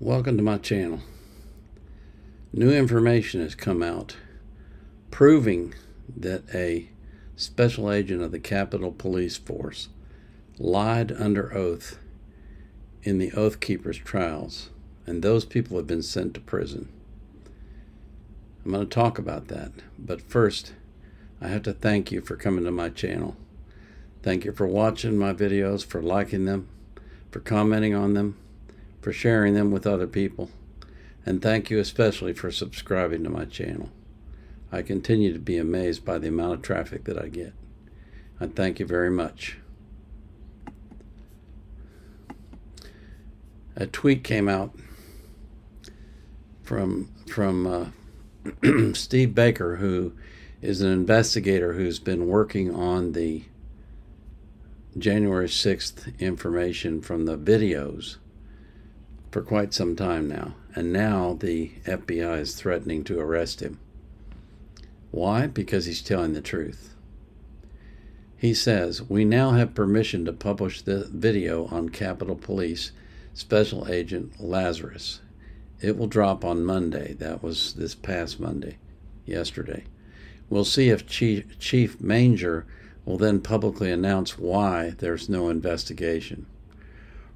Welcome to my channel. New information has come out proving that a special agent of the Capitol Police Force lied under oath in the Oath Keepers trials, and those people have been sent to prison. I'm going to talk about that, but first, I have to thank you for coming to my channel. Thank you for watching my videos, for liking them, for commenting on them for sharing them with other people, and thank you especially for subscribing to my channel. I continue to be amazed by the amount of traffic that I get. I thank you very much. A tweet came out from from uh, Steve Baker, who is an investigator who's been working on the January 6th information from the videos for quite some time now, and now the FBI is threatening to arrest him. Why? Because he's telling the truth. He says, We now have permission to publish the video on Capitol Police Special Agent Lazarus. It will drop on Monday. That was this past Monday, yesterday. We'll see if Chief, Chief Manger will then publicly announce why there's no investigation.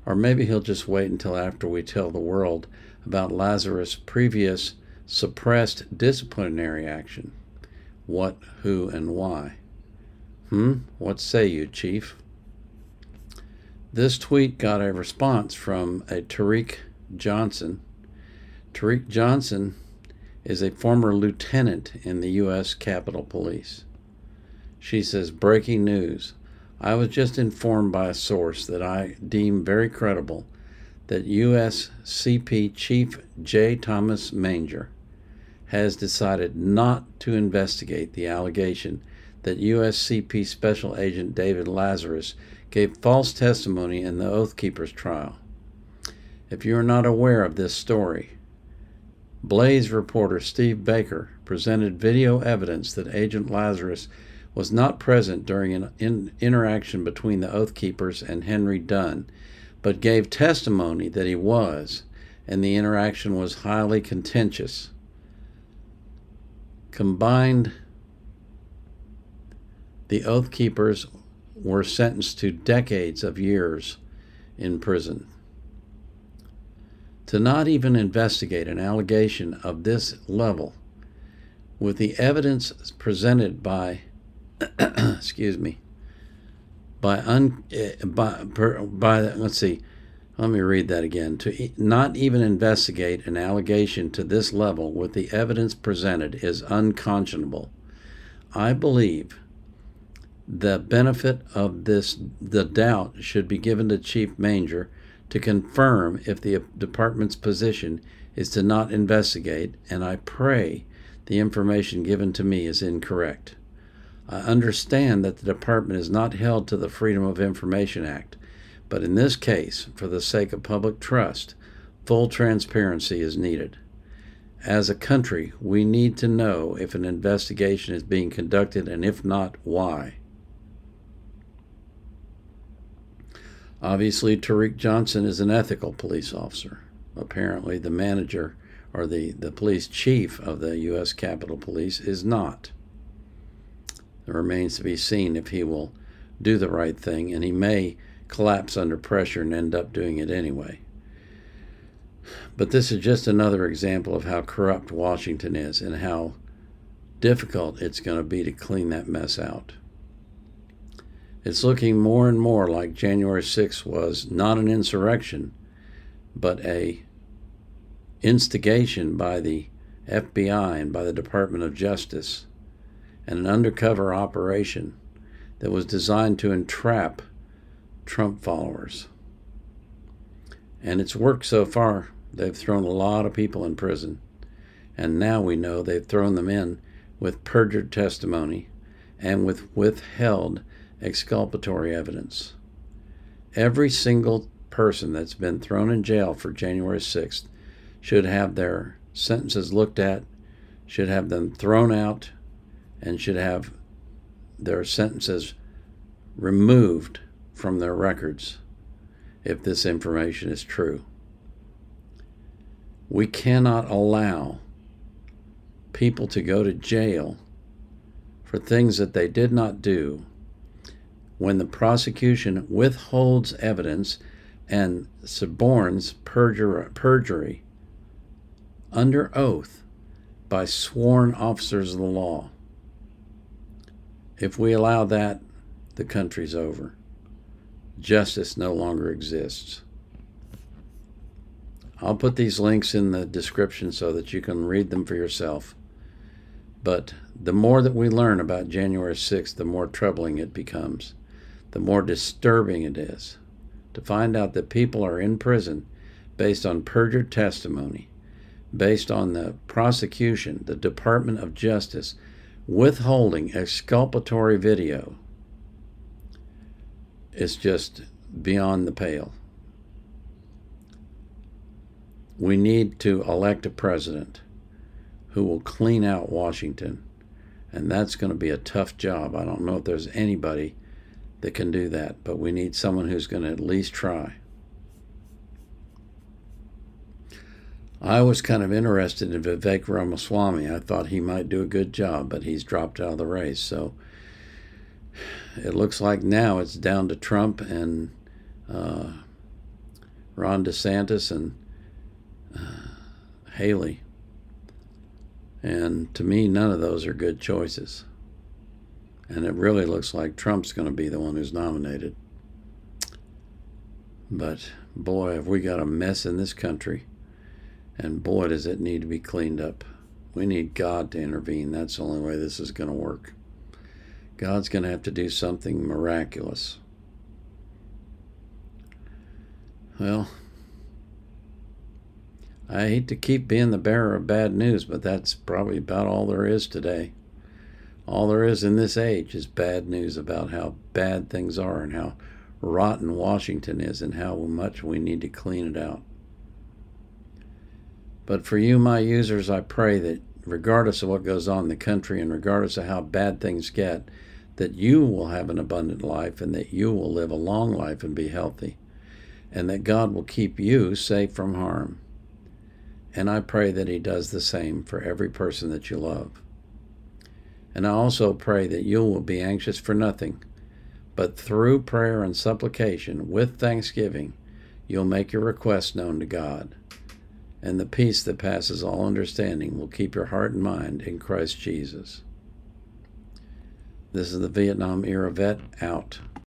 Or maybe he'll just wait until after we tell the world about Lazarus' previous suppressed disciplinary action. What, who, and why. Hmm? What say you, Chief? This tweet got a response from a Tarik Johnson. Tarik Johnson is a former lieutenant in the U.S. Capitol Police. She says, breaking news. I was just informed by a source that I deem very credible that USCP Chief J. Thomas Manger has decided not to investigate the allegation that USCP Special Agent David Lazarus gave false testimony in the Oath Keepers trial. If you are not aware of this story, Blaze reporter Steve Baker presented video evidence that Agent Lazarus was not present during an in interaction between the Oath Keepers and Henry Dunn, but gave testimony that he was, and the interaction was highly contentious. Combined, the Oath Keepers were sentenced to decades of years in prison. To not even investigate an allegation of this level, with the evidence presented by excuse me, by un eh, by per, by let's see, let me read that again. To not even investigate an allegation to this level with the evidence presented is unconscionable. I believe the benefit of this the doubt should be given to Chief Manger to confirm if the department's position is to not investigate, and I pray the information given to me is incorrect. I understand that the department is not held to the Freedom of Information Act, but in this case, for the sake of public trust, full transparency is needed. As a country, we need to know if an investigation is being conducted and if not, why. Obviously, Tarik Johnson is an ethical police officer. Apparently, the manager or the, the police chief of the U.S. Capitol Police is not. It remains to be seen if he will do the right thing, and he may collapse under pressure and end up doing it anyway. But this is just another example of how corrupt Washington is and how difficult it's going to be to clean that mess out. It's looking more and more like January 6th was not an insurrection, but a instigation by the FBI and by the Department of Justice and an undercover operation that was designed to entrap Trump followers. And it's worked so far. They've thrown a lot of people in prison. And now we know they've thrown them in with perjured testimony and with withheld exculpatory evidence. Every single person that's been thrown in jail for January 6th should have their sentences looked at, should have them thrown out, and should have their sentences removed from their records if this information is true. We cannot allow people to go to jail for things that they did not do when the prosecution withholds evidence and suborns perjury under oath by sworn officers of the law. If we allow that, the country's over. Justice no longer exists. I'll put these links in the description so that you can read them for yourself. But the more that we learn about January 6th, the more troubling it becomes, the more disturbing it is to find out that people are in prison based on perjured testimony, based on the prosecution, the Department of Justice withholding exculpatory video. It's just beyond the pale. We need to elect a president who will clean out Washington. And that's going to be a tough job. I don't know if there's anybody that can do that, but we need someone who's going to at least try. I was kind of interested in Vivek Ramaswamy. I thought he might do a good job, but he's dropped out of the race. So it looks like now it's down to Trump and uh, Ron DeSantis and uh, Haley. And to me, none of those are good choices. And it really looks like Trump's going to be the one who's nominated. But boy, have we got a mess in this country. And boy, does it need to be cleaned up. We need God to intervene. That's the only way this is going to work. God's going to have to do something miraculous. Well, I hate to keep being the bearer of bad news, but that's probably about all there is today. All there is in this age is bad news about how bad things are and how rotten Washington is and how much we need to clean it out. But for you, my users, I pray that regardless of what goes on in the country and regardless of how bad things get, that you will have an abundant life and that you will live a long life and be healthy, and that God will keep you safe from harm. And I pray that He does the same for every person that you love. And I also pray that you will be anxious for nothing, but through prayer and supplication with thanksgiving, you'll make your requests known to God. And the peace that passes all understanding will keep your heart and mind in Christ Jesus. This is the Vietnam era vet out.